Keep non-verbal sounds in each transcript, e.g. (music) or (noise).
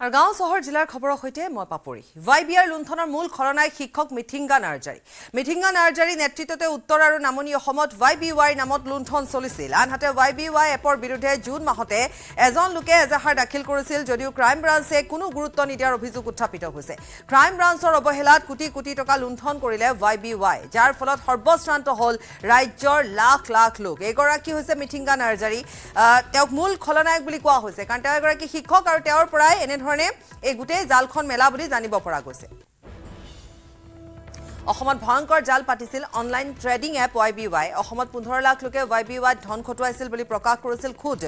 আৰু গাঁও চহৰ জিলাৰ খবৰৰ সৈতে মই পাপৰি। ৱাই বি আৰ লুণ্ঠনৰ মূল খলনায়ক শিক্ষক মিথিংগা নাৰ্জাৰী। মিথিংগা নাৰ্জাৰী নেতৃত্বতে উত্তৰ আৰু নামনি অসমত ৱাই বি ৱাইৰ নামত লুণ্ঠন চলিছিল। আনহাতে ৱাই বি ৱাই এপৰ বিৰুদ্ধে জুন মাহতে এজন লোকে এজাহাৰ দাখিল কৰিছিল যদিও ক্ৰাইম ব্ৰাঞ্চে কোনো গুৰুত্ব নিদিয়াৰ অভিযোগ উত্থাপিত হৈছে। ক্ৰাইম ব্ৰাঞ্চৰ অৱহেলাত কোটি কোটি টকা লুণ্ঠন কৰিলে ৱাই বি ৱাই যাৰ ফলত সৰ্বশ্ৰান্ত হ'ল ৰাজ্যৰ লাখ লাখ লোক। এইগৰাকী হৈছে মিথিংগা নাৰ্জাৰী। তেওঁক মূল খলনায়ক বুলি কোৱা হৈছে। কাৰণ তেওঁ এগৰাকী শিক্ষক আৰু তেওঁৰ পৰাই এনেধৰণে এই গোটেই জালখন মেলা বুলি জানিব পৰা গৈছে। অসমত ভয়ংকৰ জাল পাতিছিল online trading app Y B Y. অসমত পোন্ধৰ লাখ লোকে ৱাই বি ৱাইত ধন খটুৱাইছিল বুলি প্ৰকাশ কৰিছিল খুদ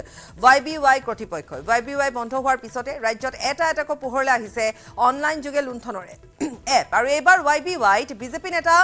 ৱাই বি ৱাই কৰ্তৃপক্ষই। ৱাই বি ৱাই বন্ধ হোৱাৰ পিছতে ৰাজ্যত এটা এটাকৈ পোহৰলৈ আহিছে অনলাইন যোগে লুণ্ঠনৰ। (clears throat) এপ আৰু এইবাৰ ৱাই বি ৱাইত বিজেপি নেতা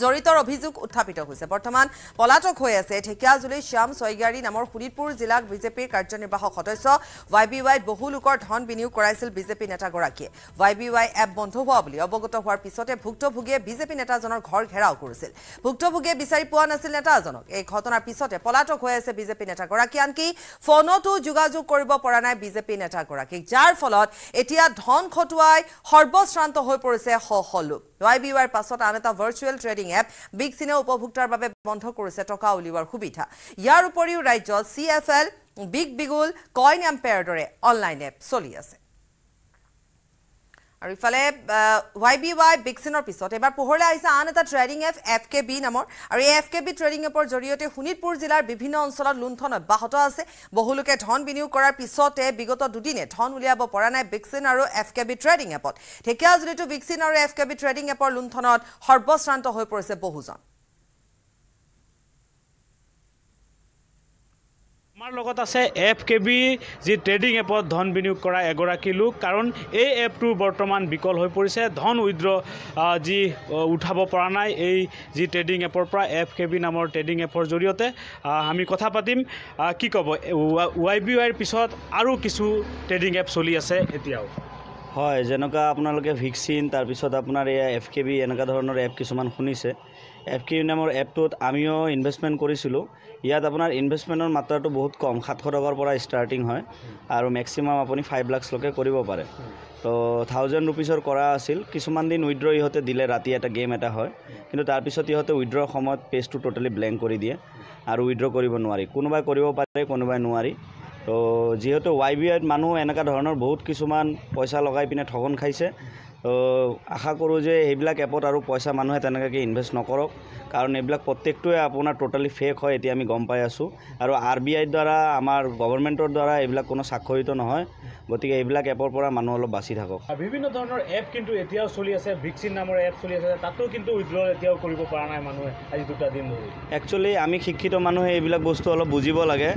জড়িতৰ অভিযোগ উত্থাপিত হৈছে। বৰ্তমান পলাতক হৈ আছে। ঢেকিয়াজুলি শ্যাম ছয়গাৰী নামৰ শোণিতপুৰ জিলাক বিজেপিৰ কাৰ্যনিৰ্বাহক সদস্য। ৱাই বি ৱাইত বহু লোকৰ ধন বিনিয়োগ কৰাইছিল বিজেপি নেতাগৰাকীয়ে। ৱাই বি ৱাই এপ বন্ধ হোৱা বুলি অৱগত হোৱাৰ পিছতে ভুক্তভোগীয়ে বিজেপি নেতাজনৰ ঘৰ ঘেৰাও কৰিছিল। ভুক্তভোগীয়ে বিচাৰি পোৱা নাছিল নেতাজনক। এই ঘটনাৰ পিছতে পলাতক হৈ আছে বিজেপি নেতাগৰাকী। আনকি ফোনতো যোগাযোগ কৰিব পৰা নাই বিজেপি নেতাগৰাকীক যাৰ ফলত এতিয়া ধন খটুৱাই সৰ্বশ্ৰান্ত হৈ পৰিছে শ শ লোক। ৱাই বি ৱাইৰ পাছত আন এটা ভাৰ্চুৱেল ট্ৰেডিং এপ বিগ চিনে উপভোক্তাৰ বাবে বন্ধ কৰিছে টকা উলিওৱাৰ সুবিধা। ইয়াৰ উপৰিও ৰাজ্যত চি এফ এল বিগ বিগুল কইন এম্পায়াৰ দৰে অনলাইন এপ চলি আছে। আৰু ইফালে ৱাই বি ৱাই বিকচিনৰ পিছত এইবাৰ পোহৰলৈ আহিছে আন এটা trading app F K B নামৰ। আৰু এই এফ কে বি ট্ৰেডিং এপৰ জৰিয়তে শোণিতপুৰ জিলাৰ বিভিন্ন অঞ্চলত লুণ্ঠন অব্যাহত আছে। বহুলোকে ধন বিনিয়োগ কৰাৰ পিছতে বিগত দুদিনে ধন উলিয়াব পৰা নাই বিকচিন আৰু এফ কে বি ট্ৰেডিং এপত ঢেকিয়াজুলিতো বিকচিন আৰু এফ কে বি ট্ৰেডিং এপৰ লুণ্ঠনত সৰ্বশ্ৰান্ত হৈ পৰিছে বহুজন। আমাৰ লগত আছে এফ কে বি যি ট্ৰেডিং এপত ধন বিনিয়োগ কৰা এগৰাকী লোক। কাৰণ এই এপটো বৰ্তমান বিকল হৈ পৰিছে। ধন উইড্ৰ যি উঠাব পৰা নাই এই যি ট্ৰেডিং এপৰ পৰা এফ কে বি নামৰ ট্ৰেডিং এপৰ জৰিয়তে। আমি কথা পাতিম। কি ক'ব? ৱাই বি ৱাইৰ পিছত আৰু কিছু ট্ৰেডিং এপ চলি আছে এতিয়াও। হয় যেনেকুৱা আপোনালোকে ভিকচিন তাৰপিছত আপোনাৰ এয়া এফ কে বি এনেকুৱা ধৰণৰ এপ কিছুমান শুনিছে। এফ কে বি নামৰ এপটোত আমিও ইনভেষ্টমেণ্ট কৰিছিলোঁ। ইয়াত আপোনাৰ ইনভেষ্টমেণ্টৰ মাত্ৰাটো বহুত কম সাতশ টকাৰ পৰা ষ্টাৰ্টিং হয়। আৰু মেক্সিমাম আপুনি ফাইভ লাক্সলৈকে কৰিব পাৰে। তো থাউজেণ্ড ৰুপিজৰ কৰা আছিল। কিছুমান দিন উইড্ৰ ইহঁতে দিলে ৰাতি এটা গেম এটা হয়। কিন্তু তাৰপিছত ইহঁতে উইড্ৰৰ সময়ত পেজটো ট'টেলি ব্লেংক কৰি দিয়ে। আৰু উইড্ৰ কৰিব নোৱাৰি। কোনোবাই কৰিব পাৰে কোনোবাই নোৱাৰি। তো যিহেতু ৱাই বি আইত মানুহ এনেকুৱা ধৰণৰ বহুত কিছুমান পইচা লগাই পিনে ঠগন খাইছে। আশা কৰোঁ যে এইবিলাক এপত আৰু পইচা মানুহে তেনেকুৱাকৈ ইনভেষ্ট নকৰক। কাৰণ এইবিলাক প্ৰত্যেকটোৱে আপোনাৰ ট'টেলি ফেক হয় এতিয়া আমি গম পাই আছোঁ। আৰু আৰ বি আইৰ দ্বাৰা আমাৰ গভৰ্ণমেণ্টৰ দ্বাৰা এইবিলাক কোনো স্বাক্ষৰিত নহয়। গতিকে এইবিলাক এপৰ পৰা মানুহ অলপ বাচি থাকক। বিভিন্ন ধৰণৰ এপ কিন্তু এতিয়াও চলি আছে। ভিকচিন নামৰ এপ চলি আছে। তাতো কিন্তু উইড্ৰ এতিয়াও কৰিব পৰা নাই মানুহে আজি দুটা দিন ধৰি। একচুৱেলি আমি শিক্ষিত মানুহে এইবিলাক বস্তু অলপ বুজিব লাগে।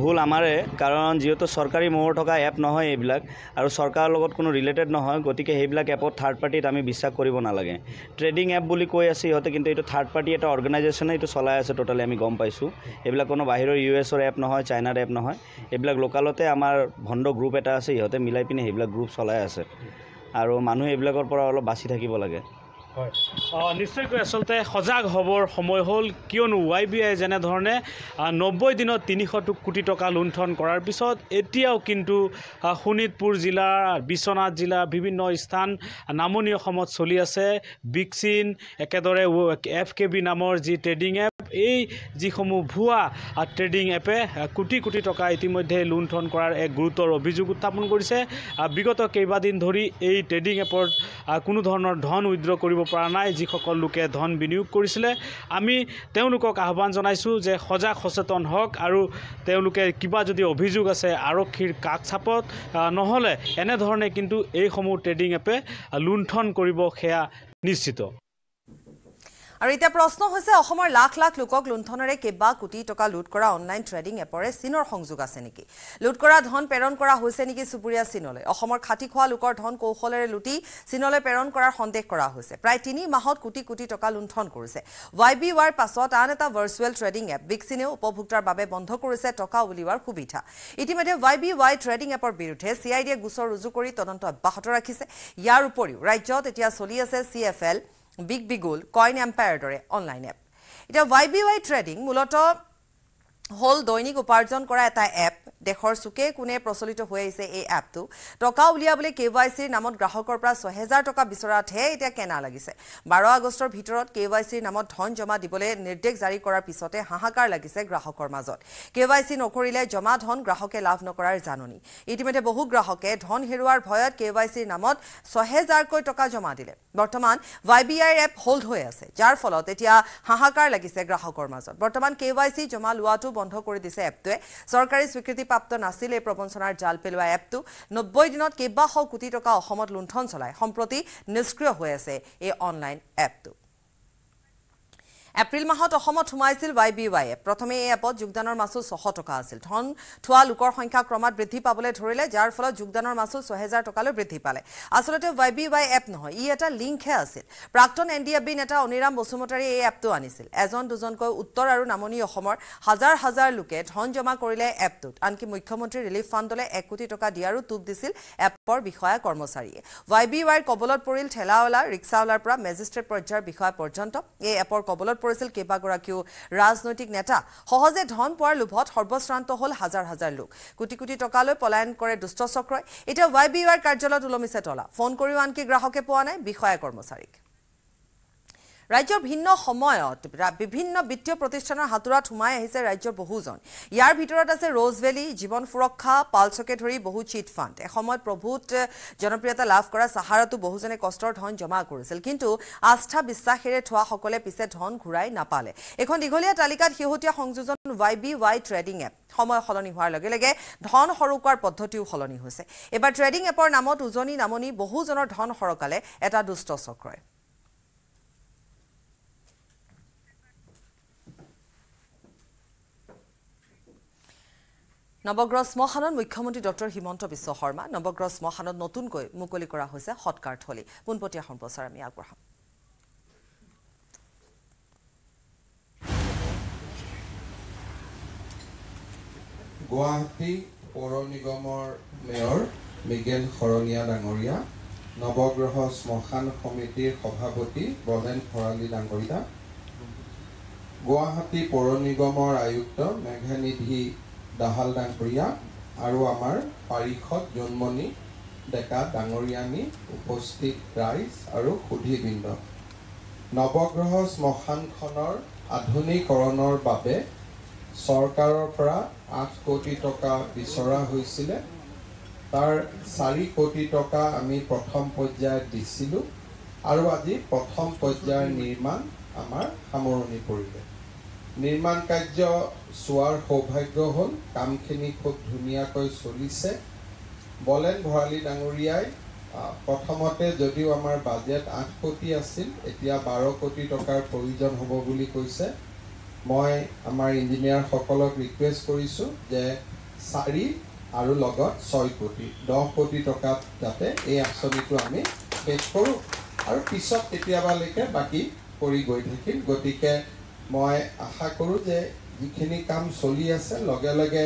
ভুল আমাৰে। কাৰণ যিহেতু চৰকাৰী মোহৰ থকা এপ নহয় এইবিলাক। আৰু চৰকাৰৰ লগত কোনো ৰিলেটেড নহয়। গতিকে সেইবিলাক এপত থাৰ্ড পাৰ্টিত আমি বিশ্বাস কৰিব নালাগে। ট্ৰেডিং এপ বুলি কৈ আছে সিহঁতে কিন্তু এইটো থাৰ্ড পাৰ্টি এটা অৰ্গেনাইজেশ্যনে এইটো চলাই আছে ট'টেলি আমি গম পাইছোঁ। এইবিলাক কোনো বাহিৰৰ ইউ এছৰ এপ নহয় চাইনাৰ এপ নহয়। এইবিলাক লোকেলতে আমাৰ ভণ্ড গ্ৰুপ এটা আছে সিহঁতে মিলাই পিনে সেইবিলাক গ্ৰুপ চলাই আছে। আৰু মানুহে এইবিলাকৰ পৰা অলপ বাচি থাকিব লাগে। হয়। নিশ্চয়কৈ আচলতে সজাগ হ'বৰ সময় হ'ল। কিয়নো ৱাই বি আই যেনেধৰণে নব্বৈ দিনত তিনিশ কোটি টকা লুণ্ঠন কৰাৰ পিছত এতিয়াও কিন্তু শোণিতপুৰ জিলা বিশ্বনাথ জিলা বিভিন্ন স্থান নামনি অসমত চলি আছে। বিকচিন একেদৰে এফ কে বি নামৰ যি ট্ৰেডিং এপ এই যিসমূহ ভুৱা ট্ৰেডিং এপে কোটি কোটি টকা ইতিমধ্যে লুণ্ঠন কৰাৰ এক গুৰুতৰ অভিযোগ উত্থাপন কৰিছে। বিগত কেইবাদিন ধৰি এই ট্ৰেডিং আহ, কোনো ধৰণৰ ধন উইড্ৰ কৰিব পৰা নাই যিসকল লোকে ধন বিনিয়োগ কৰিছিলে। আমি তেওঁলোকক আহ্বান জনাইছোঁ যে সজাগ সচেতন হওক আৰু তেওঁলোকে কিবা যদি অভিযোগ আছে আৰক্ষীৰ কাষ চাপত আহ, নহ'লে এনেধৰণে কিন্তু এইসমূহ ট্ৰেডিং এপে লুণ্ঠন কৰিব সেয়া নিশ্চিত। আৰু এতিয়া প্ৰশ্ন হৈছে অসমৰ লাখ লাখ লোকক লুণ্ঠনেৰে কেইবা কোটি টকা লুট কৰা অনলাইন ট্ৰেডিং এপৰে চীনৰ সংযোগ আছে নেকি? লুট কৰা ধন প্ৰেৰণ কৰা হৈছে নেকি চুবুৰীয়া চীনলৈ? অসমৰ খাটি খোৱা লোকৰ ধন কৌশলেৰে লুটি চীনলৈ প্ৰেৰণ কৰাৰ সন্দেহ কৰা হৈছে। প্ৰায় তিনি মাহত কোটি কোটি টকা লুণ্ঠন কৰিছে। ৱাই বি ৱাৰ পাছত আন এটা ভাৰ্চুৱেল ট্ৰেডিং এপ বিকচিনেও উপভোক্তাৰ বাবে বন্ধ কৰিছে টকা উলিওৱাৰ সুবিধা। ইতিমধ্যে ৱাই বি ৱাই ট্ৰেডিং এপৰ বিৰুদ্ধে চি আই ডিয়ে গোচৰ ৰুজু কৰি তদন্ত অব্যাহত ৰাখিছে। ইয়াৰ উপৰিও ৰাজ্যত এতিয়া চলি আছে চি এফ এল বিগ বিগুল কইন এম্পায়াৰ দৰে অনলাইন এপ। এতিয়া ৱাই বি ৱাই ট্ৰেডিং মূলতঃ হ'ল দৈনিক উপাৰ্জন কৰা এটা এপ। দেশৰ চুকে কোণে প্ৰচলিত হৈ আহিছে এই এপটো। টকা উলিয়াবলৈ কে ৱাই চিৰ নামত গ্ৰাহকৰ পৰা ছহেজাৰ টকা বিচৰাতহে এতিয়া কেনা লাগিছে। বাৰ আগষ্টৰ ভিতৰত কে ৱাই চিৰ নামত ধন জমা দিবলৈ নিৰ্দেশ জাৰি কৰাৰ পিছতে হাহাকাৰ লাগিছে গ্ৰাহকৰ মাজত। কে ৱাই চি নকৰিলে জমা ধন গ্ৰাহকে লাভ নকৰাৰ জাননী। ইতিমধ্যে বহু গ্ৰাহকে ধন হেৰুৱাৰ ভয়ত কে ৱাই চিৰ নামত ছহেজাৰকৈ টকা জমা দিলে। বৰ্তমান ৱাই বি আইৰ এপ হোল্ড হৈ আছে। যাৰ ফলত এতিয়া হাহাকাৰ লাগিছে গ্ৰাহকৰ মাজত। বৰ্তমান কে ৱাই চি জমা লোৱাটো বন্ধ কৰি দিছে এপটোৱে। চৰকাৰী স্বীকৃতিপ্ৰাপ্ত নাছিল এই প্ৰবঞ্চনাৰ জাল পেলোৱা এপটো। নব্বৈ দিনত কেইবাশ কোটি টকা অসমত লুণ্ঠন চলাই সম্প্ৰতি নিষ্ক্ৰিয় হৈ আছে এই অনলাইন এপটো। এপ্ৰিল মাহত অসমত সোমাইছিল ৱাই বি ৱাই এপ প্ৰথমে এই এপত যোগদানৰ মাচুল ছশ টকা আছিল। ধন থোৱা লোকৰ সংখ্যা ক্ৰমাৎ বৃদ্ধি পাবলৈ ধৰিলে যাৰ ফলত যোগদানৰ মাচুল ছহেজাৰ টকালৈ বৃদ্ধি পালে। আচলতে ৱাই বি ৱাই এপ নহয় ই এটা লিংকহে আছিল। প্ৰাক্তন এন ডি এফ বি নেতা অনিৰাম বসুমতাৰীয়ে এই এপটো আনিছিল। এজন দুজনকৈ উত্তৰ আৰু নামনি অসমৰ হাজাৰ হাজাৰ লোকে ধন জমা কৰিলে এপটোত। আনকি মুখ্যমন্ত্ৰী ৰিলিফ ফাণ্ডলৈ এক কোটি টকা দিয়াৰো টোপ দিছিল এপৰ বিষয়া কৰ্মচাৰীয়ে। ৱাই বি ৱাইৰ কবলত পৰিল ঠেলাৱালা ৰিক্সাৱালাৰ পৰা মেজিষ্ট্ৰেট পৰ্যায়ৰ বিষয়া পৰ্যন্ত। এই এপৰ কবলত পৰিছিল কেইবাগৰাকীও ৰাজনৈতিক নেতা। সহজে ধন পোৱাৰ লোভত সৰ্বশ্ৰান্ত হ'ল হাজাৰ হাজাৰ লোক। কোটি কোটি টকালৈ পলায়ন কৰে দুষ্ট চক্ৰই। এতিয়া ৱাই বি ৱাইৰ কাৰ্যালয়ত ওলমিছে তলা। ফোন কৰিও আনকি গ্ৰাহকে পোৱা নাই বিষয়া কৰ্মচাৰীক। ৰাজ্যৰ ভিন্ন সময়ত বিভিন্ন বিত্তীয় প্ৰতিষ্ঠানৰ হাতোৰাত সোমাই আহিছে ৰাজ্যৰ বহুজন। ইয়াৰ ভিতৰত আছে ৰ'জ ভেলী জীৱন সুৰক্ষা পালচকে ধৰি বহু চিট ফাণ্ড। এসময়ত প্ৰভূত জনপ্ৰিয়তা লাভ কৰা চাহাৰাতো বহুজনে কষ্টৰ ধন জমা কৰিছিল। কিন্তু আস্থা বিশ্বাসেৰে থোৱাসকলে পিছে ধন ঘূৰাই নাপালে। এখন দীঘলীয়া তালিকাত শেহতীয়া সংযোজন Y B Y trading app. সময় সলনি হোৱাৰ লগে লগে ধন সৰকোৱাৰ পদ্ধতিও সলনি হৈছে। এইবাৰ ট্ৰেডিং এপৰ নামত উজনি নামনি বহুজনৰ ধন সৰকালে এটা দুষ্ট চক্ৰই। নৱগ্ৰহ শ্মশানত মুখ্যমন্ত্ৰী ডক্টৰ হিমন্ত বিশ্ব শৰ্মা নৱগ্ৰহ শ্মশানত নতুনকৈ মুকলি কৰা হৈছে সৎকাৰ থলী। পোনপটীয়া সম্প্ৰচাৰ আমি আগবঢ়াম। গুৱাহাটী পৌৰ নিগমৰ মেয়ৰ মৃগেন শৰণীয়া ডাঙৰীয়া নৱগ্ৰহ শ্মশান সমিতিৰ সভাপতি ব্ৰজেন ভৰালী ডাঙৰীয়া গুৱাহাটী পৌৰ নিগমৰ আয়ুক্ত মেঘানিধি দাহাল ডাঙৰীয়া আৰু আমাৰ পাৰিষদ জোনমণি ডেকা ডাঙৰীয়ানী উপস্থিত ৰাইজ আৰু সুধীবৃন্দ। নৱগ্ৰহ শ্মশানখনৰ আধুনিকৰণৰ বাবে চৰকাৰৰ পৰা আঠ কোটি টকা বিচৰা হৈছিলে। তাৰ চাৰি কোটি টকা আমি প্ৰথম পৰ্যায়ত দিছিলোঁ আৰু আজি প্ৰথম পৰ্যায়ৰ নিৰ্মাণ আমাৰ সামৰণি পৰিলে। নিৰ্মাণ কাৰ্য চোৱাৰ সৌভাগ্য হ'ল কামখিনি খুব ধুনীয়াকৈ চলিছে। বলেন ভৰালী ডাঙৰীয়াই প্ৰথমতে যদিও আমাৰ বাজেট আঠ কোটি আছিল এতিয়া বাৰ কোটি টকাৰ প্ৰয়োজন হ'ব বুলি কৈছে। মই আমাৰ ইঞ্জিনিয়াৰসকলক ৰিকুৱেষ্ট কৰিছোঁ যে চাৰি আৰু লগত ছয় কোটি দহ কোটি টকাত যাতে এই আঁচনিটো আমি শেষ কৰোঁ। আৰু পিছত কেতিয়াবালৈকে বাকী কৰি গৈ থাকিম গতিকে মই আশা কৰোঁ যে যিখিনি কাম চলি আছে লগে লগে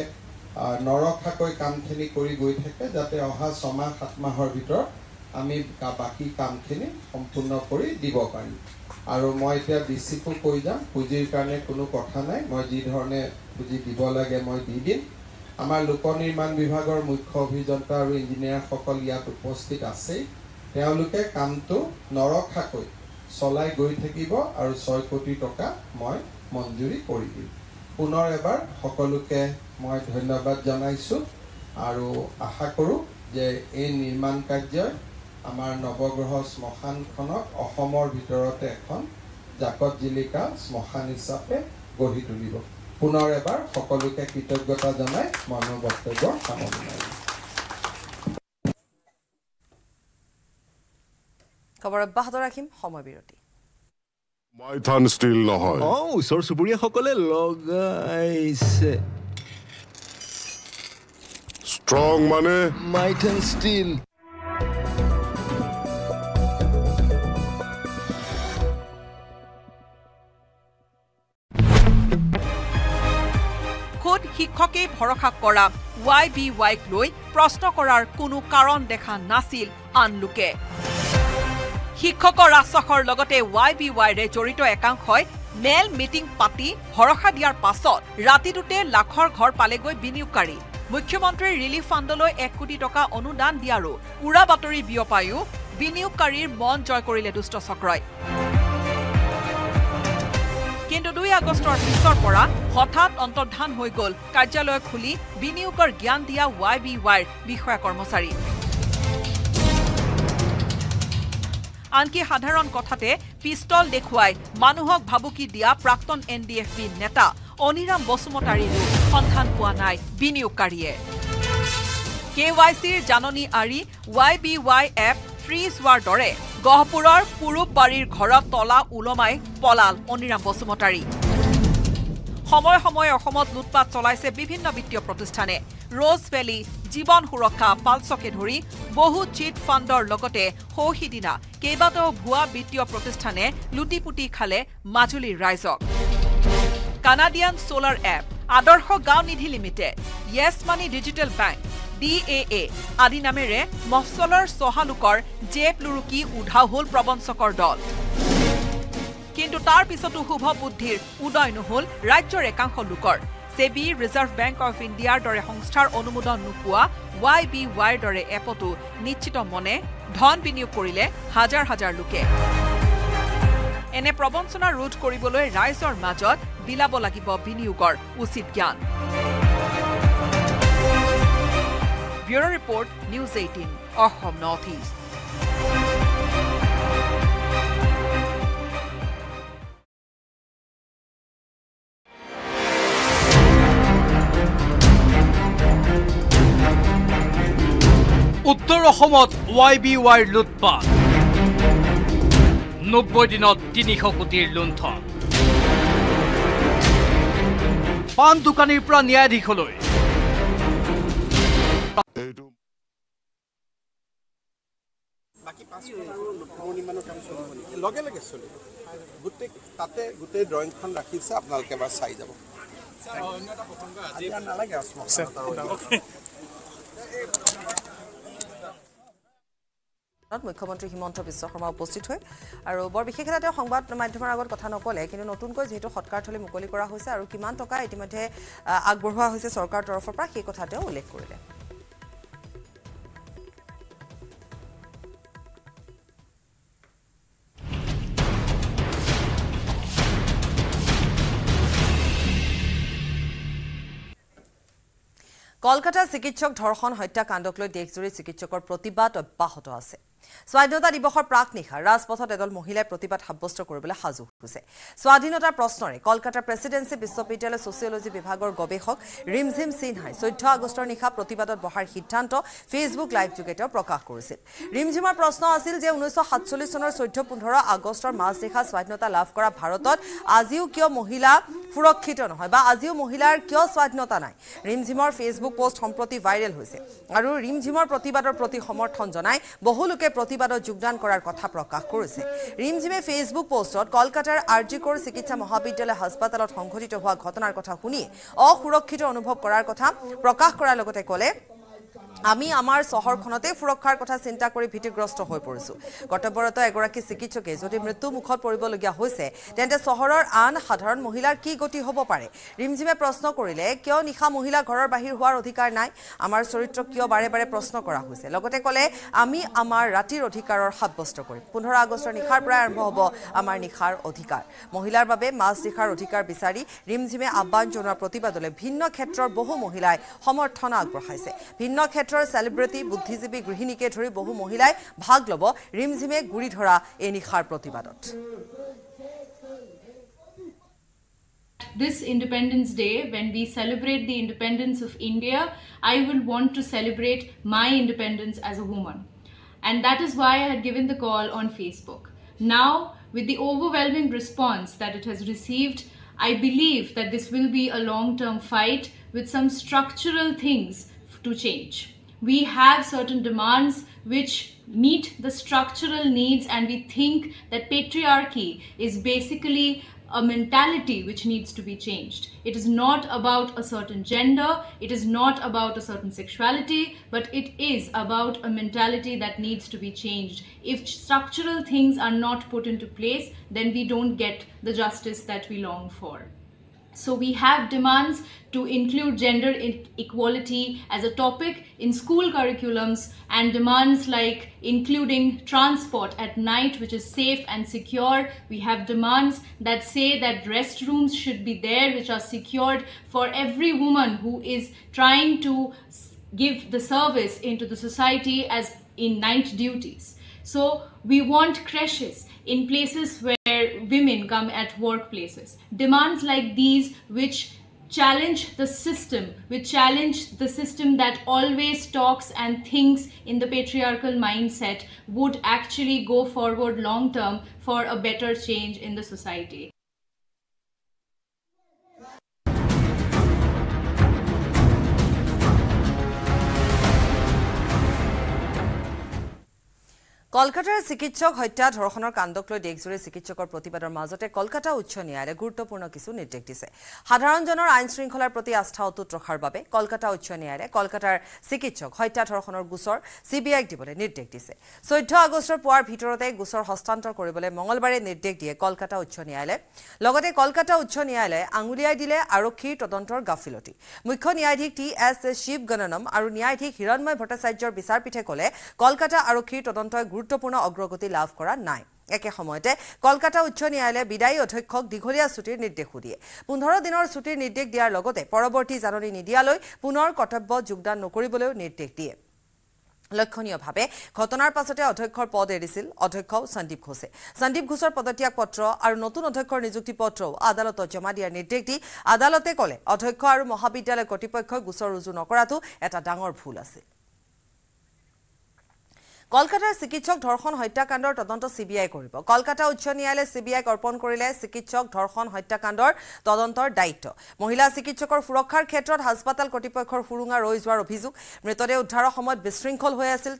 নৰখাকৈ কামখিনি কৰি গৈ থাকে যাতে অহা ছমাহ সাত মাহৰ ভিতৰত আমি বাকী কামখিনি সম্পূৰ্ণ কৰি দিব পাৰিম আৰু মই এতিয়া ডিচিকো কৈ যাম পুঁজিৰ কাৰণে কোনো কথা নাই। মই যি ধৰণে পুঁজি দিব লাগে মই দি দিম। আমাৰ লোক নিৰ্মাণ বিভাগৰ মুখ্য অভিযন্তা আৰু ইঞ্জিনিয়াৰসকল ইয়াত উপস্থিত আছেই। তেওঁলোকে কামটো নৰখাকৈ চলাই গৈ থাকিব আৰু ছয় কোটি টকা মই মঞ্জুৰি কৰি দিম। পুনৰ এবাৰ সকলোকে মই ধন্যবাদ জনাইছোঁ আৰু আশা কৰোঁ যে এই নিৰ্মাণ কাৰ্যই আমাৰ নৱগ্ৰহ শ্মশানখনক অসমৰ ভিতৰতে এখন জাকত জিলিকা শ্মশান হিচাপে গঢ়ি তুলিব। পুনৰ এবাৰ সকলোকে কৃতজ্ঞতা জনাই মোৰ বক্তব্য সামৰণি মাৰিম খবৰ অব্যাহত ৰাখিম সময় বিৰতি। মাইথান ষ্টীল নহয়। অ ওচৰ চুবুৰীয়াসকলে লগাইছে। ষ্ট্ৰং মানে? মাইথেন ষ্টীল। খোদ শিক্ষকেই ভৰসা কৰা ৱাই বি ৱাইক লৈ প্ৰশ্ন কৰাৰ কোনো কাৰণ দেখা নাছিল আন লোকে। শিক্ষকৰ ৰাজচখৰ লগতে ৱাই বি ৱাইৰে জড়িত একাংশই মেল মিটিং পাতি ভৰসা দিয়াৰ পাছত ৰাতিটোতে লাখৰ ঘৰ পালেগৈ বিনিয়োগকাৰী। মুখ্যমন্ত্ৰীৰ ৰিলিফ ফাণ্ডলৈ এক কোটি টকা অনুদান দিয়াৰো উৰা বাতৰি বিয়পায়ো বিনিয়োগকাৰীৰ মন জয় কৰিলে দুষ্ট চক্ৰই। কিন্তু দুই আগষ্টৰ পিছৰ পৰা হঠাৎ অন্তৰ্ধান হৈ গ'ল কাৰ্যালয় খুলি বিনিয়োগৰ জ্ঞান দিয়া ৱাই বি ৱাইৰ বিষয়া কৰ্মচাৰী। আনকি সাধাৰণ কথাতে পিষ্টল দেখুৱাই মানুহক ভাবুকি দিয়া প্ৰাক্তন এন ডি এফ বি নেতা অনিৰাম বসুমতাৰীৰো সন্ধান পোৱা নাই বিনিয়োগকাৰীয়ে। কে ৱাই চিৰ জাননী আঁৰি Y B Y app freeze হোৱাৰ দৰে গহপুৰৰ পুৰুপ বাৰীৰ ঘৰত তলা ওলমাই পলাল অনিৰাম বসুমতাৰী। সময়ে সময়ে অসমত লুটপাট চলাইছে বিভিন্ন বিত্তীয় প্ৰতিষ্ঠানে। ৰ'জ ভেলী জীৱন সুৰক্ষা পালচকে ধৰি বহু চিট ফাণ্ডৰ লগতে সৌসিদিনা কেইবাটাও ভুৱা বিত্তীয় প্ৰতিষ্ঠানে লুটিপুটি খালে মাজুলীৰ ৰাইজক। Canadian solar app Adarsh Gaon Nidhi limited yes money digital bank D A A আদি নামেৰে মফচলৰ চহা লোকৰ জেপ লুৰুকি উধাও হ'ল প্ৰবঞ্চকৰ দল। কিন্তু তাৰ পিছতো শুভ বুদ্ধিৰ উদয় নহল ৰাজ্যৰ একাংশ লোকৰ। ছেবি ৰিজাৰ্ভ বেংক অৱ ইণ্ডিয়াৰ দৰে সংস্থাৰ অনুমোদন নোপোৱা ৱাই বি ৱাইৰ দৰে এপতো নিশ্চিত মনে ধন বিনিয়োগ কৰিলে হাজাৰ হাজাৰ লোকে। এনে প্ৰবঞ্চনা ৰোধ কৰিবলৈ ৰাইজৰ মাজত বিলাব লাগিব বিনিয়োগৰ উচিত জ্ঞান। Bureau' report news eighteen Assam north east. অসমত ৱাই বি ৱাইৰ লুটপাট। নব্বৈ দিনত তিনিশ কোটিৰ লুণ্ঠন। পাণ দোকানীৰ পৰা ন্যায়াধীশলৈ। এইটো লগে লগে চলিব গোটেই তাতে গোটেই ড্ৰয়িংখন ৰাখিছে আপোনালোকে এবাৰ চাই যাব। আজি আৰু নালাগে আৰু শ্মশানত আৰু। মুখ্যমন্ত্ৰী হিমন্ত বিশ্ব শৰ্মা উপস্থিত হৈ আৰু বৰ বিশেষ এটা তেওঁ সংবাদ মাধ্যমৰ আগত কথা নক'লে কিন্তু নতুনকৈ যিহেতু সৎকাৰথলী মুকলি কৰা হৈছে আৰু কিমান টকা ইতিমধ্যে আগবঢ়োৱা হৈছে চৰকাৰৰ তৰফৰ পৰা সেই কথা তেওঁ উল্লেখ কৰিলে। কলকাতা চিকিৎসক ধৰ্ষণ হত্যাকাণ্ডক লৈ দেশজুৰি চিকিৎসকৰ প্ৰতিবাদ অব্যাহত আছে। স্বাধীনতা দিৱসৰ প্ৰাক নিশা ৰাজপথত এদল মহিলাই প্ৰতিবাদ সাব্যস্ত কৰিবলৈ সাজু। হৈছে স্বাধীনতাৰ প্ৰশ্নৰে কলকাতাৰ প্ৰেছিডেঞ্চি বিশ্ববিদ্যালয় ছচিয়লজী বিভাগৰ গৱেষক ৰিমঝিম সিনহাই চৈধ্য আগষ্টৰ নিশা প্ৰতিবাদত বহাৰ সিদ্ধান্ত ফেচবুক লাইভযোগে তেওঁ প্ৰকাশ কৰিছিল। ৰিমঝিমৰ প্ৰশ্ন আছিল যে ঊনৈছশ সাতচল্লিছ চনৰ চৈধ্য পোন্ধৰ আগষ্টৰ মাজনিশা স্বাধীনতা লাভ কৰা ভাৰতত আজিও কিয় মহিলা সুৰক্ষিত নহয় বা আজিও মহিলাৰ কিয় স্বাধীনতা নাই? ৰিমঝিমৰ ফেচবুক পোষ্ট সম্প্ৰতি ভাইৰেল হৈছে আৰু ৰিমঝিমৰ প্ৰতিবাদৰ প্ৰতি সমৰ্থন জনাই বহু লোকে প্ৰতিবাদত যোগদান কৰাৰ কথা প্ৰকাশ কৰিছে। ৰিমঝিমে ফেচবুক পোষ্টত জি কৰ চিকিৎসা মহাবিদ্যালয় হাস্পাতালত সংঘটিত হোৱা ঘটনাৰ কথা শুনি অসুৰক্ষিত অনুভৱ কৰাৰ কথা প্ৰকাশ কৰাৰ লগতে ক'লে আমি আমাৰ চহৰখনতে সুৰক্ষাৰ কথা চিন্তা কৰি ভীতিগ্ৰস্ত হৈ পৰিছো। কৰ্তব্যৰত এগৰাকী চিকিৎসকে যদি মৃত্যু মুখত পৰিবলগীয়া হৈছে তেন্তে চহৰৰ আন সাধাৰণ মহিলাৰ কি গতি হ'ব পাৰে? ৰিমঝিমে প্ৰশ্ন কৰিলে কিয় নিশা মহিলা ঘৰৰ বাহিৰ হোৱাৰ অধিকাৰ নাই? আমাৰ চৰিত্ৰ কিয় বাৰে বাৰে প্ৰশ্ন কৰা হৈছে? লগতে ক'লে আমি আমাৰ ৰাতিৰ অধিকাৰৰ সাব্যস্ত কৰিম। পোন্ধৰ আগষ্টৰ নিশাৰ পৰাই আৰম্ভ হ'ব আমাৰ নিশাৰ অধিকাৰ। মহিলাৰ বাবে মাজ নিশাৰ অধিকাৰ বিচাৰি ৰিমঝিমে আহ্বান জনোৱা প্ৰতিবাদলৈ ভিন্ন ক্ষেত্ৰৰ বহু মহিলাই সমৰ্থন আগবঢ়াইছে। ভিন্ন ক্ষেত্ৰৰ চেলিব্ৰিটি বুদ্ধিজীৱী গৃহিণীকে ধৰি বহু মহিলাই ভাগ ল'ব ৰিমঝিমে গুৰি ধৰা এই নিশাৰ প্ৰতিবাদত this Independence Day, when we celebrate the independence of India, I will want to celebrate my independence as a woman. And that is why I had given the call on Facebook. Now, with the overwhelming response that it has received, I believe that this will be a long term fight with some structural things to change. We have certain demands which meet the structural needs, and we think that patriarchy is basically a mentality which needs to be changed. It is not about a certain gender, it is not about a certain sexuality, but it is about a mentality that needs to be changed. If structural things are not put into place, then we don't get the justice that we long for. So we have demands to include gender equality as a topic in school curriculums and demands like including transport at night which is safe and secure. We have demands that say that restrooms should be there which are secured for every woman who is trying to give the service into the society as in night duties. So we want creches in places where women come at workplaces. Demands like these, which challenge the system, which challenge the system that always talks and thinks in the patriarchal mindset, would actually go forward long term for a better change in the society. কলকাতাৰ চিকিৎসক হত্যা ধৰ্ষণৰ কাণ্ডক লৈ দেশজুৰি চিকিৎসকৰ প্ৰতিবাদৰ মাজতে কলকাতা উচ্চ ন্যায়ালয়ে গুৰুত্বপূৰ্ণ কিছু নিৰ্দেশ দিছে। সাধাৰণজনৰ আইন শৃংখলাৰ প্ৰতি আস্থা অটুট ৰখাৰ বাবে কলকাতা উচ্চ ন্যায়ালয়ে কলকাতাৰ চিকিৎসক হত্যা ধৰ্ষণৰ গোচৰ চি বি আইক দিবলৈ নিৰ্দেশ দিছে। চৈধ্য আগষ্টৰ পুৱাৰ ভিতৰতে গোচৰ হস্তান্তৰ কৰিবলৈ মঙলবাৰে নিৰ্দেশ দিয়ে কলকাতা উচ্চ ন্যায়ালয়ে। লগতে কলকাতা উচ্চ ন্যায়ালয়ে আঙুলিয়াই দিলে আৰক্ষীৰ তদন্তৰ গাফিলতি। মুখ্য ন্যায়াধীশ টি এছ শিৱ গণনম আৰু ন্যায়াধীশ হিৰণময় ভট্টাচাৰ্যৰ বিচাৰপীঠে ক'লে কলকাতা আৰক্ষীৰ তদন্তই গুৰুত্বপূৰ্ণ অগ্ৰগতি লাভ কৰা নাই। একে সময়তে কলকাতা উচ্চ ন্যায়ালয়ে বিদায়ী অধ্যক্ষক দীঘলীয়া ছুটিৰ নিৰ্দেশো দিয়ে। পোন্ধৰ দিনৰ ছুটিৰ নিৰ্দেশ দিয়াৰ লগতে পৰৱৰ্তী জাননী নিদিয়ালৈ পুনৰ কৰ্তব্যত যোগদান নকৰিবলৈও নিৰ্দেশ দিয়ে। লক্ষণীয়ভাৱে ঘটনাৰ পাছতে অধ্যক্ষৰ পদ এৰিছিল অধ্যক্ষ সন্দীপ ঘোষে। সন্দীপ ঘোষৰ পদত্যাগ পত্ৰ আৰু নতুন অধ্যক্ষৰ নিযুক্তি পত্ৰও আদালতত জমা দিয়াৰ নিৰ্দেশ দি আদালতে ক'লে অধ্যক্ষ আৰু মহাবিদ্যালয় কৰ্তৃপক্ষই গোচৰ ৰুজু নকৰাটো এটা ডাঙৰ ভুল আছিল। কলকাতাৰ চিকিৎসক ধৰ্ষণ হত্যাকাণ্ডৰ তদন্ত চি বি আই কৰিব। কলকাতা উচ্চ ন্যায়ালয়ে চি বি আইক অৰ্পণ কৰিলে চিকিৎসক ধৰ্ষণ হত্যাকাণ্ডৰ তদন্তৰ দায়িত্ব। মহিলা চিকিৎসকৰ সুৰক্ষাৰ ক্ষেত্ৰত হাস্পাতাল কৰ্তৃপক্ষৰ সুৰুঙা ৰৈ যোৱাৰ অভিযোগ। মৃতদেহ উদ্ধাৰৰ সময়ত বিশৃংখল হৈ আছিল।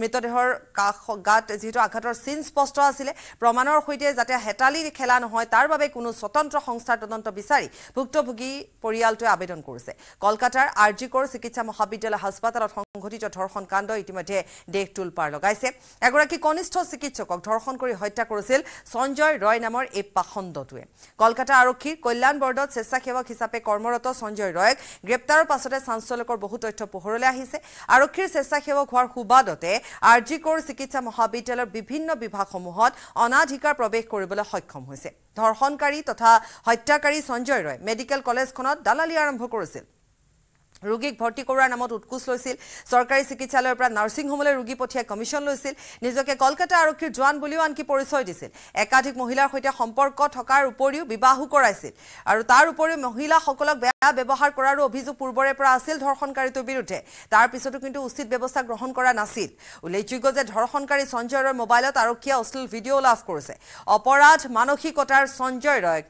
মৃতদেহৰ কাষ গাত যিহেতু আঘাতৰ চিন স্পষ্ট আছিলে। প্ৰমাণৰ সৈতে যাতে হেতালি খেলা নহয় তাৰ বাবে কোনো স্বতন্ত্ৰ সংস্থাৰ তদন্ত বিচাৰি ভুক্তভোগী পৰিয়ালটোৱে আবেদন আৰ জি কৰ চিকিৎসা মহাবিদ্যালয় হাস্পাতালত সংঘটিত ধৰ্ষণ কাণ্ড ইতিমধ্যে দেশ তোলপাৰ লগাইছে। এগৰাকী কনিষ্ঠ চিকিৎসকক ধৰ্ষণ কৰি হত্যা কৰিছিল সঞ্জয় ৰয় নামৰ এই পাখণ্ডটোৱে। কলকাতা আৰক্ষীৰ কল্যাণ বৰ্ডত স্বেচ্ছাসেৱক হিচাপে কৰ্মৰত সঞ্জয় ৰয়ক গ্ৰেপ্তাৰৰ পাছতে চাঞ্চল্যকৰ বহু তথ্য পোহৰলৈ আহিছে। আৰক্ষীৰ স্বেচ্ছাসেৱক হোৱাৰ সুবাদতে আৰ জি কৰ চিকিৎসা মহাবিদ্যালয়ৰ বিভিন্ন বিভাগসমূহত অনাধিকাৰ প্ৰৱেশ কৰিবলৈ সক্ষম হৈছে। ধৰ্ষণকাৰী তথা হত্যাকাৰী সঞ্জয় ৰয় মেডিকেল কলেজখনত দালালি আৰম্ভ কৰিছিল। ৰোগীক ভৰ্তি কৰোৱাৰ নামত উৎকোচ লৈছিল। চৰকাৰী চিকিৎসালয়ৰ পৰা নাৰ্ছিং হোমলৈ ৰোগী পঠিয়াই কমিশ্যন লৈছিল। নিজকে কলকাতা আৰক্ষীৰ জোৱান বুলিও আনকি পৰিচয় দিছিল। একাধিক মহিলাৰ সৈতে সম্পৰ্ক থকাৰ উপৰিও বিবাহো কৰাইছিল। আৰু তাৰ উপৰিও মহিলাসকলক বেয়া ব্যৱহাৰ কৰাৰো অভিযোগ পূৰ্বৰে পৰা আছিল ধৰ্ষণকাৰীটোৰ বিৰুদ্ধে। তাৰ পিছতো কিন্তু উচিত ব্যৱস্থা গ্ৰহণ কৰা নাছিল। উল্লেখযোগ্য যে ধৰ্ষণকাৰী সঞ্জয় ৰয়ৰ মোবাইলত আৰক্ষীয়ে অশ্লীল ভিডিঅ' লাভ কৰিছে। অপৰাধ মানসিকতাৰ সঞ্জয় ৰয়ক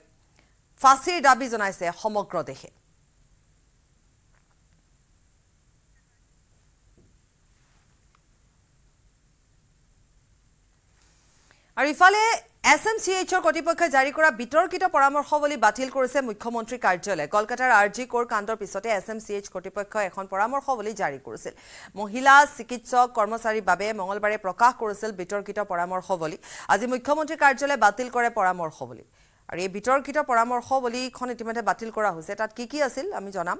ফাঁচীৰ দাবী জনাইছে সমগ্ৰ দেশে। আৰু ইফালে এছ এম চি এইচৰ কৰ্তৃপক্ষই জাৰি কৰা বিতৰ্কিত পৰামৰ্শৱলী বাতিল কৰিছে মুখ্যমন্ত্ৰীৰ কাৰ্যালয়ে। কলকাতাৰ আৰ জি কোৰ কাণ্ডৰ পিছতে এছ এম চি এইচ কৰ্তৃপক্ষই এখন পৰামৰ্শৱলী জাৰি কৰিছিল। মহিলা চিকিৎসক কৰ্মচাৰীৰ বাবে মঙলবাৰে প্ৰকাশ কৰিছিল বিতৰ্কিত পৰামৰ্শৱলী। আজি মুখ্যমন্ত্ৰীৰ কাৰ্যালয়ে বাতিল কৰে পৰামৰ্শৱলী। আৰু এই বিতৰ্কিত পৰামৰ্শৱলীখন ইতিমধ্যে বাতিল কৰা হৈছে। তাত কি কি আছিল আমি জনাম।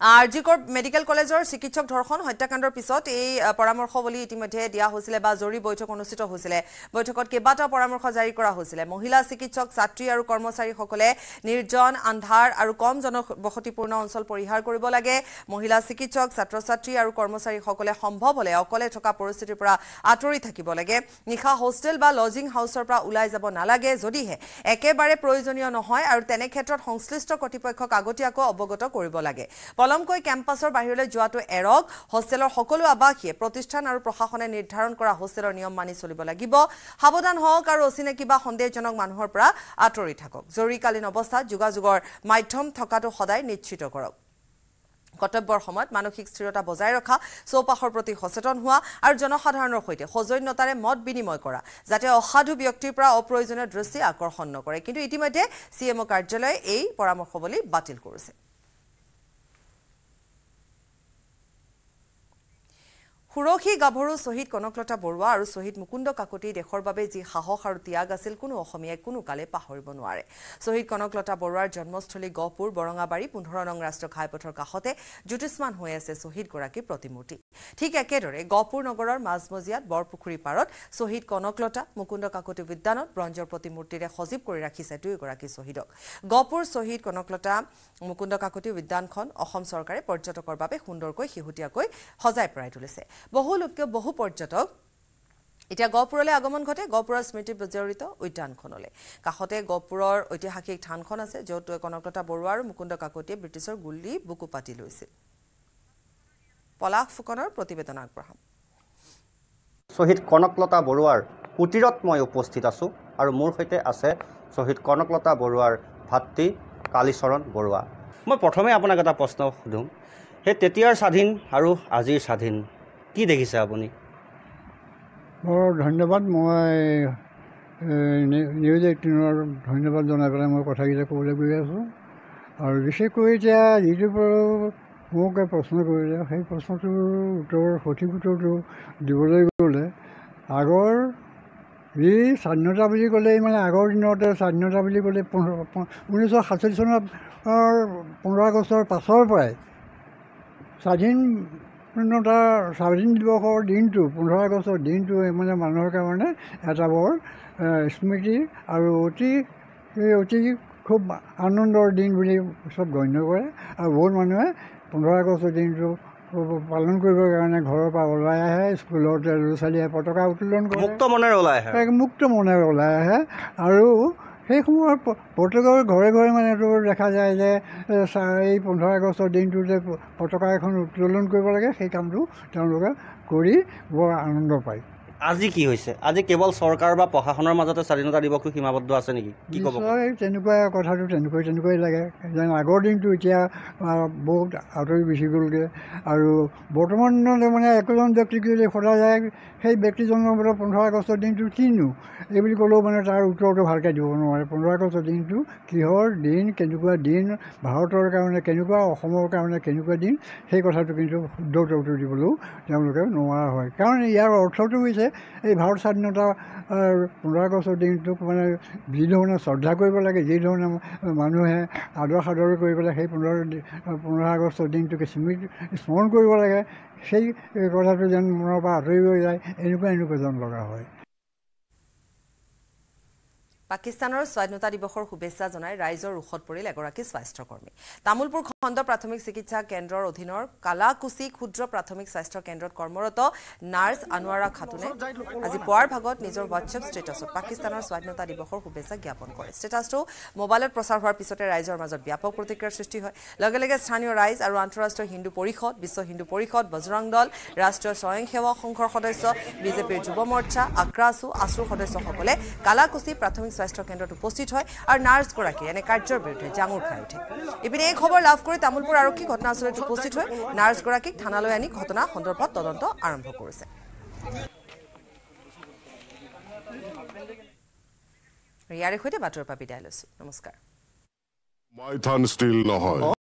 আৰ জি কৰ মেডিকেল কলেজৰ চিকিৎসক ধৰ্ষণ হত্যাকাণ্ডৰ পিছত এই পৰামৰ্শৱলী ইতিমধ্যে দিয়া হৈছিলে বা জৰুৰী বৈঠক অনুষ্ঠিত হৈছিলে। বৈঠকত কেইবাটাও পৰামৰ্শ জাৰি কৰা হৈছিলে। মহিলা চিকিৎসক ছাত্ৰী আৰু কৰ্মচাৰীসকলে নিৰ্জন আন্ধাৰ আৰু কম জনবসতিপূৰ্ণ অঞ্চল পৰিহাৰ কৰিব লাগে। মহিলা চিকিৎসক ছাত্ৰ ছাত্ৰী আৰু কৰ্মচাৰীসকলে সম্ভৱ হ'লে অকলে থকা পৰিস্থিতিৰ পৰা আঁতৰি থাকিব লাগে। নিশা হোষ্টেল বা লজিং হাউচৰ পৰা ওলাই যাব নালাগে যদিহে একেবাৰে প্ৰয়োজনীয় নহয় আৰু তেনে ক্ষেত্ৰত সংশ্লিষ্ট কৰ্তৃপক্ষক আগতীয়াকৈ অৱগত কৰিব লাগে। পলমকৈ কেম্পাছৰ বাহিৰলৈ যোৱাটো এৰক। হোষ্টেলৰ সকলো আৱাসীয়ে প্ৰতিষ্ঠান আৰু প্ৰশাসনে নিৰ্ধাৰণ কৰা হোষ্টেলৰ নিয়ম মানি চলিব লাগিব। সাৱধান হওক আৰু অচিনাকি বা সন্দেহজনক মানুহৰ পৰা আঁতৰি থাকক। জৰুৰীকালীন অৱস্থাত যোগাযোগৰ মাধ্যম থকাটো সদায় নিশ্চিত কৰক। কৰ্তব্যৰ সময়ত মানসিক স্থিৰতা বজাই ৰখা চৌপাশৰ প্ৰতি সচেতন হোৱা আৰু জনসাধাৰণৰ সৈতে সৌজন্যতাৰে মত বিনিময় কৰা যাতে অসাধু ব্যক্তিৰ পৰা অপ্ৰয়োজনীয় দৃষ্টি আকৰ্ষণ নকৰে। কিন্তু ইতিমধ্যে চি এম অ' কাৰ্যালয়ে এই পৰামৰ্শৱলী বাতিল কৰিছে। সুৰক্ষী গাভৰু শ্বহীদ কনকলতা বৰুৱা আৰু শ্বহীদ মুকুন্দ কাকতি দেশৰ বাবে যি সাহস আৰু ত্যাগ আছিল কোনো অসমীয়াই কোনো কালে পাহৰিব নোৱাৰে। শ্বহীদ কনকলতা বৰুৱাৰ জন্মস্থলী গহপুৰ বৰঙাবাৰী পোন্ধৰ নং ৰাষ্ট্ৰীয় ঘাইপথৰ কাষতে জ্যোতিষ্মান হৈ আছে শ্বহীদগৰাকীৰ প্ৰতিমূৰ্তি। ঠিক একেদৰে গহপুৰ নগৰৰ মাজমজিয়াত বৰপুখুৰী পাৰত শ্বহীদ কনকলতা মুকুন্দ কাকতি উদ্যানত ব্ৰঞ্জৰ প্ৰতিমূৰ্তিৰে সজীৱ কৰি ৰাখিছে দুয়োগৰাকী শ্বহীদক। গহপুৰ শ্বহীদ কনকলতা মুকুন্দ কাকতি উদ্যানখন অসম চৰকাৰে পৰ্যটকৰ বাবে সুন্দৰকৈ শেহতীয়াকৈ সজাই পৰাই তুলিছে। বহু লোকে বহু পৰ্যটক এতিয়া গহপুৰলৈ আগমন ঘটে। গহপুৰৰ স্মৃতি বিজড়িত উদ্যানখনলৈ। কাষতে গহপুৰৰ ঐতিহাসিক থানখন আছে য'ত কনকলতা বৰুৱা আৰু মুকুন্দ কাকতিয়ে ব্ৰিটিছৰ গুলী বুকু পাতি লৈছিল। পলাশ ফুকনৰ প্ৰতিবেদন আগবঢ়াম। শ্বহীদ কনকলতা বৰুৱাৰ কুটিৰত মই উপস্থিত আছোঁ আৰু মোৰ সৈতে আছে শ্বহীদ কনকলতা বৰুৱাৰ ভাতৃ কালীচৰণ বৰুৱা। মই প্ৰথমে আপোনাক এটা প্ৰশ্ন সোধোঁ সেই তেতিয়াৰ স্বাধীন আৰু আজিৰ স্বাধীন কি দেখিছে আপুনি? বৰ ধন্যবাদ মই নিউজ এইটিনৰ ধন্যবাদ জনাই পেলাই মই কথাকেইটা ক'বলৈ গৈ আছোঁ। আৰু বিশেষকৈ এতিয়া প- মোক প্ৰশ্ন কৰিলে সেই প্ৰশ্নটোৰ উত্তৰ সঠিক উত্তৰটো দিবলৈ গ'লে আগৰ যি স্বাধীনতা বুলি ক'লে মানে আগৰ দিনতে স্বাধীনতা বুলি ক'লে পোন্ধৰ ঊনৈছশ সাতচল্লিছ চনৰ পোন্ধৰ আগষ্টৰ পাছৰ পৰাই স্বাধীনতা স্বাধীন দিৱসৰ দিনটো পোন্ধৰ আগষ্টৰ দিনটো মানে মানুহৰ কাৰণে এটা বৰ স্মৃতি আৰু অতি এই অতি খুব আনন্দৰ দিন বুলি চব গণ্য কৰে। আৰু বহুত মানুহে পোন্ধৰ আগষ্টৰ দিনটো পালন কৰিবৰ কাৰণে ঘৰৰ পৰা ওলাই আহে স্কুলত ল'ৰা ছোৱালীয়ে পতাকা উত্তোলন কৰে। মুক্ত মনেৰে ওলাই আহে। এক মুক্ত মনেৰে ওলাই আহে। আৰু সেই সময়ত প্ৰত্যেকৰ ঘৰে ঘৰে মানে তোৰ দেখা যায় যে এই পোন্ধৰ আগষ্টৰ দিনটোতে পতাকা এখন উত্তোলন কৰিব লাগে সেই কামটো তেওঁলোকে কৰি বৰ আনন্দ পায়। আজি কি হৈছে? আজি কেৱল চৰকাৰ বা প্ৰশাসনৰ মাজতে স্বাধীনতা দিৱসটো সীমাবদ্ধ আছে নেকি? কি ক'ব নিশ্চয় তেনেকুৱা কথাটো তেনেকৈ তেনেকুৱাই লাগে। যেন আগৰ দিনটো এতিয়া বহুত আঁতৰি গুচি গ'লগৈ। আৰু বৰ্তমানলৈ মানে একোজন ব্যক্তিক যদি সোধা যায় সেই ব্যক্তিজনৰ বোলে পোন্ধৰ আগষ্টৰ দিনটো কিনো? এই বুলি ক'লেও মানে তাৰ উত্তৰটো ভালকৈ দিব নোৱাৰে। পোন্ধৰ আগষ্টৰ দিনটো কিহৰ দিন কেনেকুৱা দিন ভাৰতৰ কাৰণে কেনেকুৱা অসমৰ কাৰণে কেনেকুৱা দিন সেই কথাটো কিন্তু শুদ্ধ উত্তৰটো দিবলৈও তেওঁলোকে নোৱাৰা হয়। কাৰণ ইয়াৰ অৰ্থটো হৈছে এই ভাৰত স্বাধীনতা আৰ, পোন্ধৰ আগষ্টৰ দিনটোক মানে যি ধৰণে শ্ৰদ্ধা কৰিব লাগে যি ধৰণে মানুহে আদৰ সাদৰ কৰি পেলাই সেই পোন্ধৰ পোন্ধৰ আগষ্টৰ দিনটোকে স্মৃতি স্মৰণ কৰিব লাগে সেই কথাটো যেন মনৰ পৰা আঁতৰি গৈ যায় এনেকুৱা এনেকুৱা যেন লগা হয়। পাকিস্তানৰ স্বাধীনতা দিৱসৰ শুভেচ্ছা জনাই ৰাইজৰ ৰোষত পৰিল এগৰাকী স্বাস্থ্যকৰ্মী। তামোলপুৰ খণ্ড প্ৰাথমিক চিকিৎসা কেন্দ্ৰৰ অধীনৰ কালাকুচি ক্ষুদ্ৰ প্ৰাথমিক স্বাস্থ্য কেন্দ্ৰত কৰ্মৰত নাৰ্ছ আনোৱাৰা খাতুনে আজি পুৱাৰ ভাগত নিজৰ হোৱাটছএপ ষ্টেটাছত পাকিস্তানৰ স্বাধীনতা দিৱসৰ শুভেচ্ছা জ্ঞাপন কৰে। ষ্টেটাছটো মোবাইলত প্ৰচাৰ হোৱাৰ পিছতে ৰাইজৰ মাজত ব্যাপক প্ৰতিক্ৰিয়াৰ সৃষ্টি হয়। লগে লগে স্থানীয় ৰাইজ আৰু আন্তঃৰাষ্ট্ৰীয় হিন্দু পৰিষদ বিশ্ব হিন্দু পৰিষদ বজৰং দল ৰাষ্ট্ৰীয় স্বয়ংসেৱক সংঘৰ সদস্য বিজেপিৰ যুৱ মৰ্চা আক্ৰাছু আছুৰ সদস্যসকলে কালাকুচি প্ৰাথমিক স্বাস্থ্য কেন্দ্ৰত উপস্থিত হয় আৰু নাৰ্ছগৰাকীৰ এনে কাৰ্যৰ বিৰুদ্ধে জাঙুৰ খাই উঠে। ইপিনে এই খবৰ লাভ কৰি তামোলপুৰ আৰক্ষী ঘটনাস্থলীত উপস্থিত হৈ নাৰ্ছগৰাকীক থানালৈ আনি ঘটনা সন্দৰ্ভত তদন্ত আৰম্ভ কৰিছে। ইয়াৰে সৈতে বাতৰিৰ পৰা বিদায় লৈছো। নমস্কাৰ। মাইথান ষ্টীল নহয়।